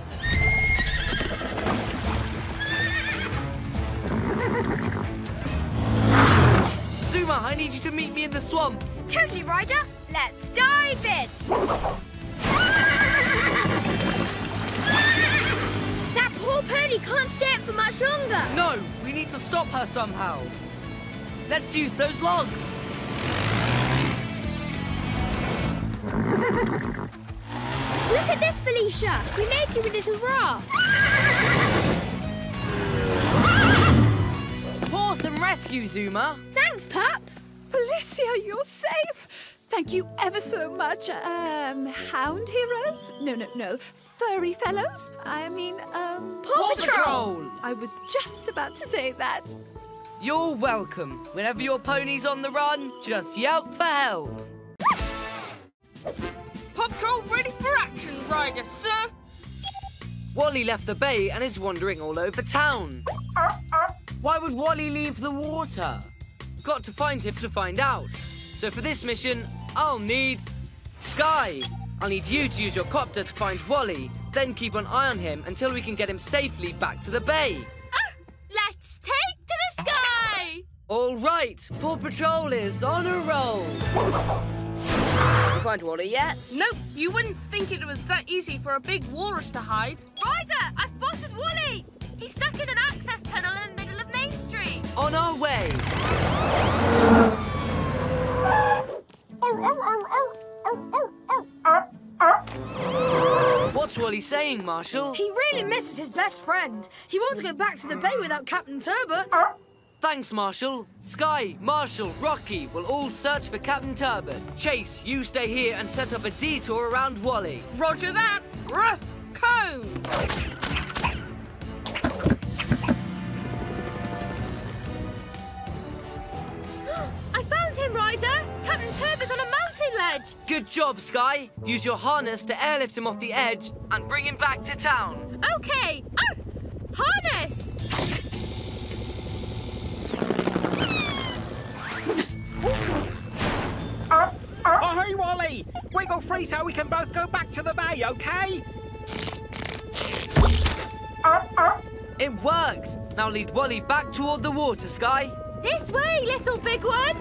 Zuma, I need you to meet me in the swamp. Totally, Ryder. Let's dive in. That poor pony can't stay up for much longer. No, we need to stop her somehow. Let's use those logs. Look at this, Felicia. We made you a little raft. Awesome rescue, Zuma. Thanks, Pup. Felicia, you're safe. Thank you ever so much. Um, hound heroes? No, no, no. Furry fellows? I mean, um. Paw Patrol! I was just about to say that. You're welcome. Whenever your pony's on the run, just yelp for help. Paw Patrol ready for action, Ryder, sir. Wally left the bay and is wandering all over town. Why would Wally leave the water? Got to find him to find out. So for this mission, I'll need Skye. I'll need you to use your copter to find Wally, then keep an eye on him until we can get him safely back to the bay. Uh, let's take to the sky. All right, Paw Patrol is on a roll. You find Wally yet? Nope, you wouldn't think it was that easy for a big walrus to hide. Ryder, I spotted Wally. He's stuck in an access tunnel in the middle of Main Street. On our way. Oh, oh, oh, What's Wally saying, Marshall? He really misses his best friend. He wants to go back to the bay without Captain Turbot. Thanks, Marshall. Skye, Marshall, Rocky will all search for Captain Turbot. Chase, you stay here and set up a detour around Wally. Roger that. Rough cone. I found him, Ryder. Captain Turbot's on a mountain ledge. Good job, Skye. Use your harness to airlift him off the edge and bring him back to town. Okay. Oh, harness. Oh, hey, Wally! Wiggle free so we can both go back to the bay, okay? It worked. Now lead Wally back toward the water, Skye. This way, little big one.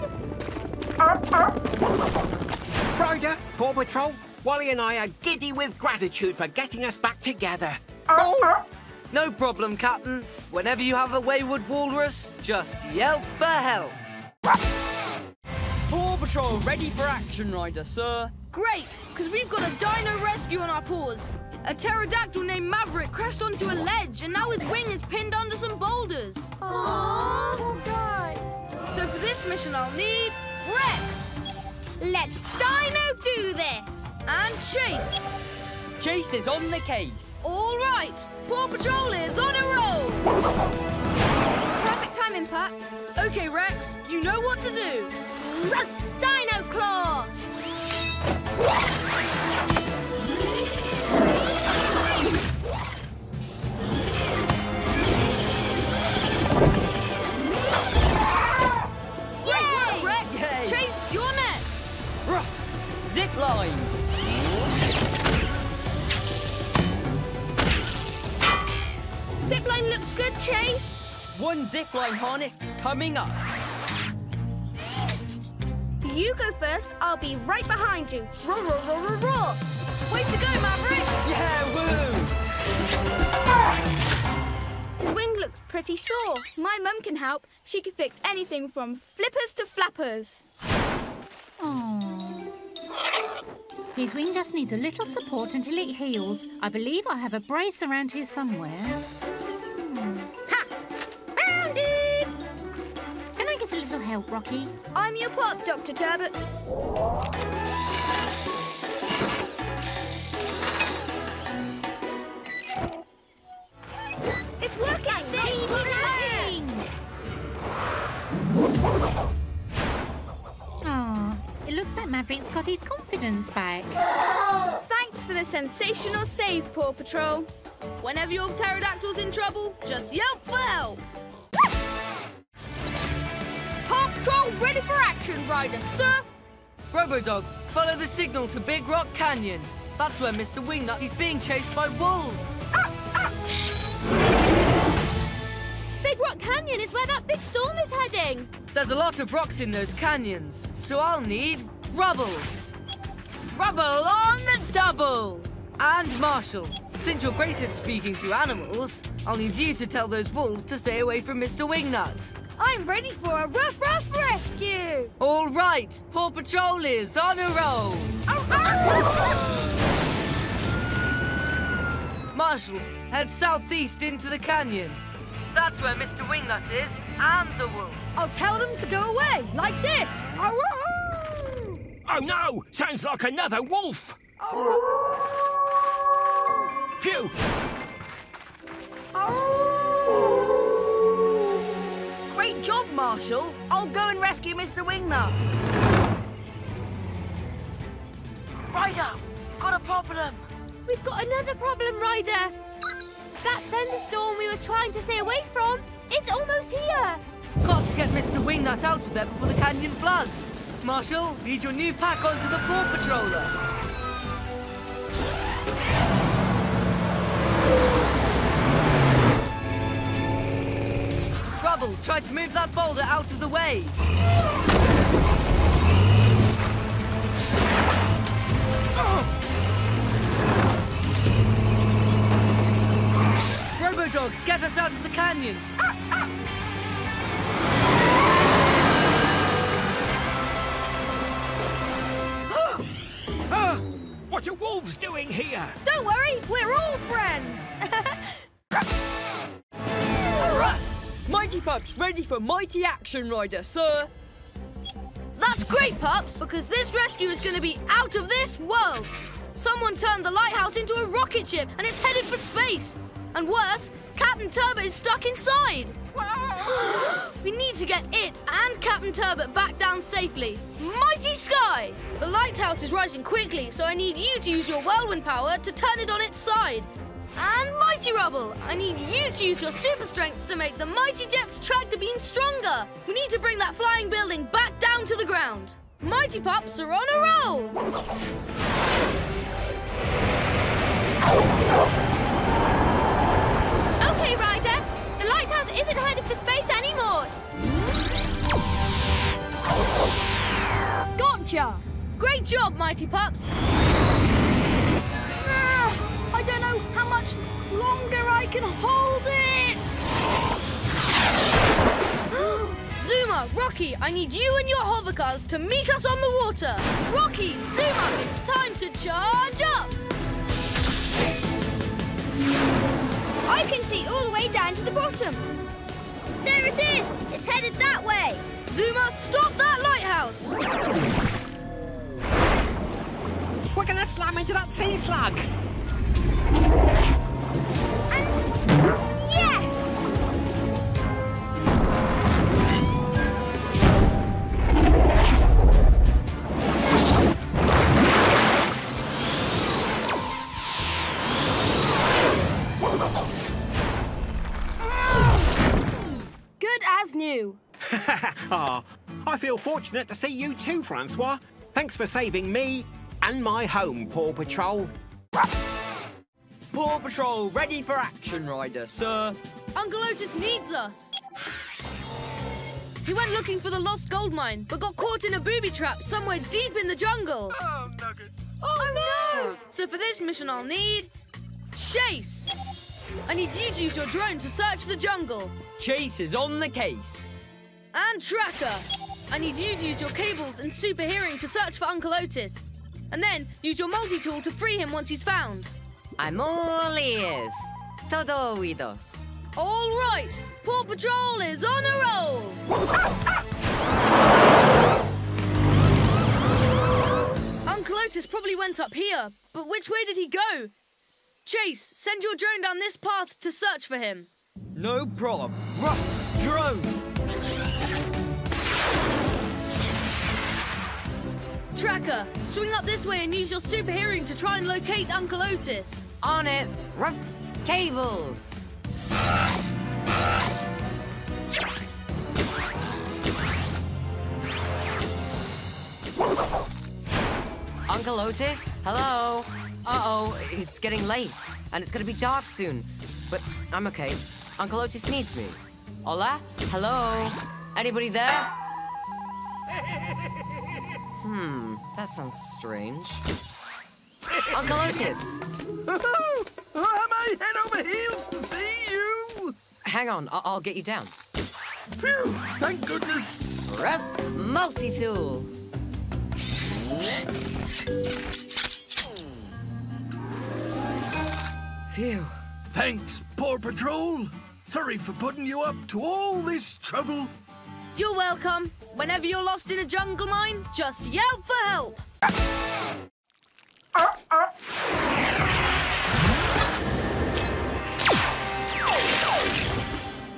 Ryder, Paw Patrol, Wally and I are giddy with gratitude for getting us back together. Oh, No problem, Captain. Whenever you have a wayward walrus, just yelp for help. Paw Patrol ready for action, Ryder, sir. Great, because we've got a dino rescue on our paws. A pterodactyl named Maverick crashed onto a ledge, and now his wing is pinned under some boulders. Aww, poor guy. So for this mission, I'll need Rex. Let's Dino do this. And Chase. Chase is on the case. All right, Paw Patrol is on a roll. Perfect timing, Pups. Okay, Rex, you know what to do. Dino Claw. Rex. Yay. Chase, you're next. Zipline looks good, Chase. One zipline harness coming up. You go first. I'll be right behind you. Roar, roar, roar, roar, roar. Way to go, Maverick! Yeah, woo! His wing looks pretty sore. My mum can help. She can fix anything from flippers to flappers. His wing just needs a little support until it heals. I believe I have a brace around here somewhere. Hmm. Ha! Found it! Can I get a little help, Rocky? I'm your pop, Dr. Turbot. It looks like Maverick's got his confidence back. Thanks for the sensational save, Paw Patrol. Whenever your pterodactyl's in trouble, just yelp for help. Paw Patrol ready for action, Ryder, sir. Robodog, follow the signal to Big Rock Canyon. That's where Mr. Wingnut is being chased by wolves. Big Rock Canyon is where that big storm is heading. There's a lot of rocks in those canyons, so I'll need rubble. Rubble on the double! And Marshall, since you're great at speaking to animals, I'll need you to tell those wolves to stay away from Mr. Wingnut. I'm ready for a rough, rough rescue. All right, Paw Patrol is on a roll. Marshall, head southeast into the canyon. That's where Mr. Wingnut is, and the wolves. I'll tell them to go away, like this. Oh no! Sounds like another wolf! Phew! Great job, Marshall. I'll go and rescue Mr. Wingnut. Ryder, got a problem. We've got another problem, Ryder. That thunderstorm we were trying to stay away from, it's almost here. Got to get Mr. Wingnut out of there before the canyon floods. Marshall, lead your new pack onto the Paw Patroller. Rubble, try to move that boulder out of the way. Robodog, get us out of the canyon. What are wolves doing here? Don't worry, we're all friends. Mighty Pups ready for mighty action, Ryder, sir. That's great, Pups, because this rescue is going to be out of this world. Someone turned the lighthouse into a rocket ship and it's headed for space. And worse, Captain Turbot is stuck inside. we need to get it and Captain Turbot back down safely. Mighty Skye! The lighthouse is rising quickly, so I need you to use your whirlwind power to turn it on its side. And Mighty Rubble, I need you to use your super strength to make the Mighty Jet's tractor beam stronger. We need to bring that flying building back down to the ground. Mighty Pups are on a roll! The isn't headed for space anymore. Gotcha! Great job, Mighty Pups! Ah, I don't know how much longer I can hold it! Zuma, Rocky, I need you and your hovercars to meet us on the water. Rocky, Zuma, it's time to charge up. I can see all the way down to the bottom. There it is. It's headed that way. Zuma, stop that lighthouse. We're gonna slam into that sea slug. Yes! Ah, I feel fortunate to see you too, Francois. Thanks for saving me and my home, Paw Patrol. Paw Patrol ready for action, Ryder, sir. Uncle Otis needs us. He went looking for the lost gold mine, but got caught in a booby trap somewhere deep in the jungle. Oh, Nugget. Oh, no! So for this mission, I'll need Chase. I need you to use your drone to search the jungle. Chase is on the case. And Tracker. I need you to use your cables and super hearing to search for Uncle Otis. And then use your multi-tool to free him once he's found. I'm all ears. Todo oídos. All right, Paw Patrol is on a roll. Uncle Otis probably went up here, but which way did he go? Chase, send your drone down this path to search for him. No problem. Ruff drone. Tracker, swing up this way and use your super hearing to try and locate Uncle Otis. On it. Ruff cables. Uncle Otis? Hello? Uh-oh, it's getting late, and it's gonna be dark soon. But I'm okay. Uncle Otis needs me. Hola? Hello? Anybody there? Hmm, that sounds strange. Uncle Otis! I'm head over heels to see you. Hang on, I- I'll get you down. Phew, thank goodness. Ref multi-tool. Phew. Thanks, Paw Patrol. Sorry for putting you up to all this trouble. You're welcome. Whenever you're lost in a jungle mine, just yell for help.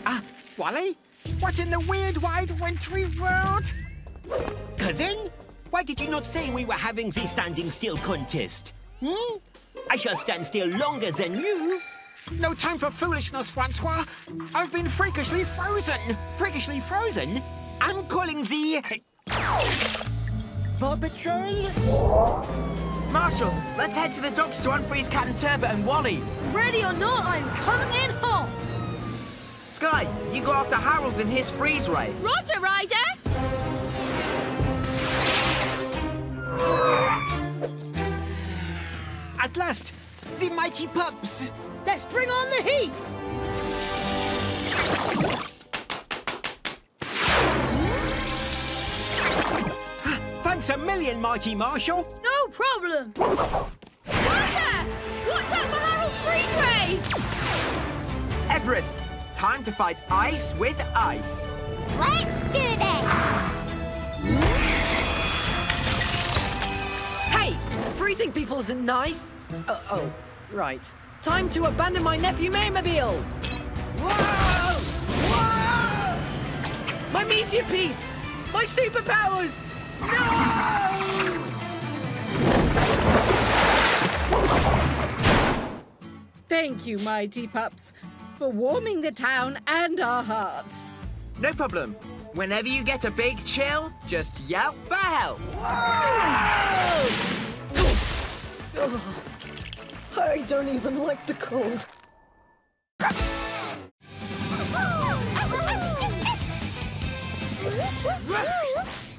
Ah, Wally? What in the weird wide wintry world? Cousin? Why did you not say we were having the standing still contest? Hmm? I shall stand still longer than you. No time for foolishness, Francois. I've been freakishly frozen. Freakishly frozen? I'm calling the... Paw Patrol? Marshall, let's head to the docks to unfreeze Captain Turbot and Wally. Ready or not, I'm coming in hot. Skye, you go after Harold and his freeze ray. Roger, Ryder! At last, the mighty pups. Let's bring on the heat. Thanks a million, mighty Marshall. No problem. Ryder! Watch out for Harold's freeze ray! Everest, time to fight ice with ice. Let's do this! Hey! Freezing people isn't nice. Uh, oh, right. Time to abandon my nephew Maymobile! Whoa! Whoa! My meteor piece! My superpowers! No! Thank you, mighty pups, for warming the town and our hearts. No problem. Whenever you get a big chill, just yell for help. I don't even like the cold.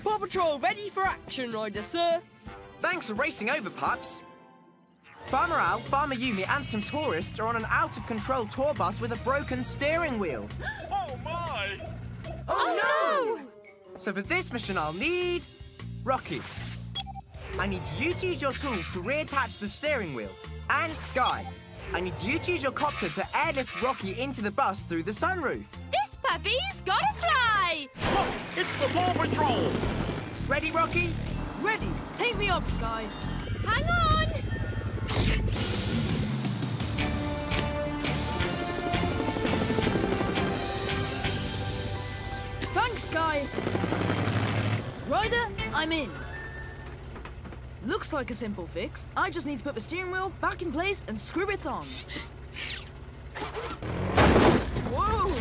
Paw Patrol ready for action, Ryder, sir. Thanks for racing over, pups. Farmer Al, Farmer Yumi, and some tourists are on an out-of-control tour bus with a broken steering wheel. Oh, my. Oh, no! So for this mission, I'll need... Rocky. I need you to use your tools to reattach the steering wheel. And Skye. I need you to use your copter to airlift Rocky into the bus through the sunroof. This puppy's gotta fly! Look, it's the Paw Patrol. Ready, Rocky? Ready. Take me up, Skye. Hang on! Thanks, Skye. Ryder, I'm in. Looks like a simple fix. I just need to put the steering wheel back in place and screw it on. Whoa!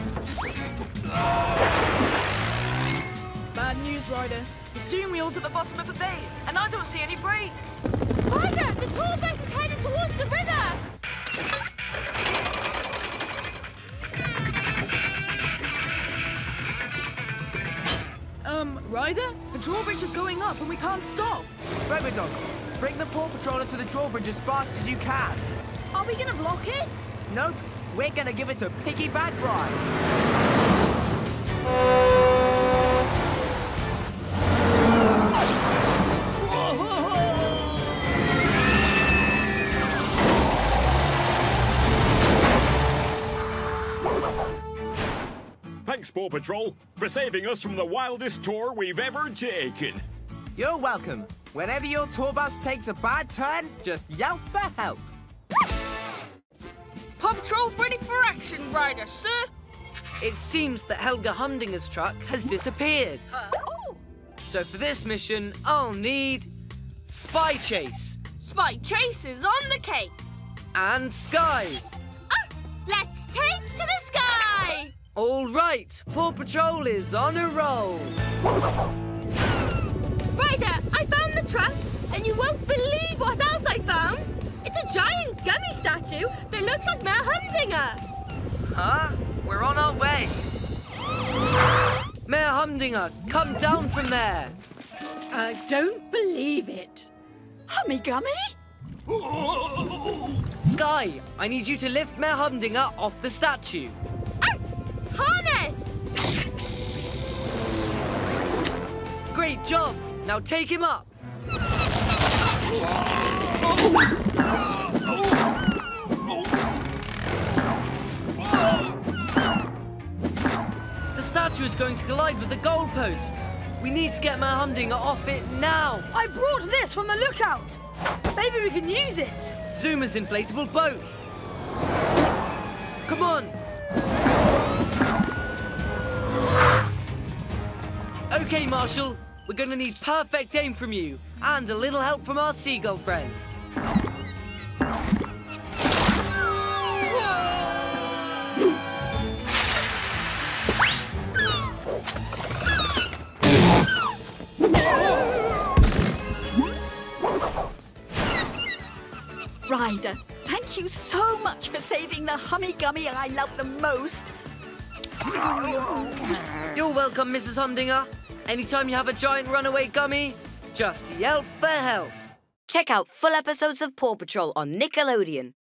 Bad news, Ryder. The steering wheel's at the bottom of the bay, and I don't see any brakes. Ryder, the tour bus is headed towards the river. Um, Ryder, the drawbridge is going up and we can't stop. Robodog, bring the Paw Patroller to the drawbridge as fast as you can. Are we gonna block it? Nope, we're gonna give it a piggyback ride. Thanks, Paw Patrol, for saving us from the wildest tour we've ever taken. You're welcome. Whenever your tour bus takes a bad turn, just yelp for help. Paw Patrol ready for action, Ryder, sir. It seems that Helga Humdinger's truck has disappeared. So for this mission, I'll need Spy Chase Spy Chase is on the case. and Skye. Ah, let's take to the sky. All right, Paw Patrol is on a roll. Ryder, I found the truck, and you won't believe what else I found. It's a giant gummy statue that looks like Mayor Humdinger. Huh? We're on our way. Mayor Humdinger, come down from there. I don't believe it. Hummy Gummy? Skye, I need you to lift Mayor Humdinger off the statue. Harness! Great job. Now take him up. The statue is going to collide with the goalposts. We need to get Mayor off it now. I brought this from the lookout. Maybe we can use it. Zuma's inflatable boat. Come on. Okay, Marshall. We're to need perfect aim from you and a little help from our seagull friends. Ryder, thank you so much for saving the hummy gummy I love the most. You're welcome, Mrs. Humdinger. Anytime you have a giant runaway gummy, just yelp for help. Check out full episodes of Paw Patrol on Nickelodeon.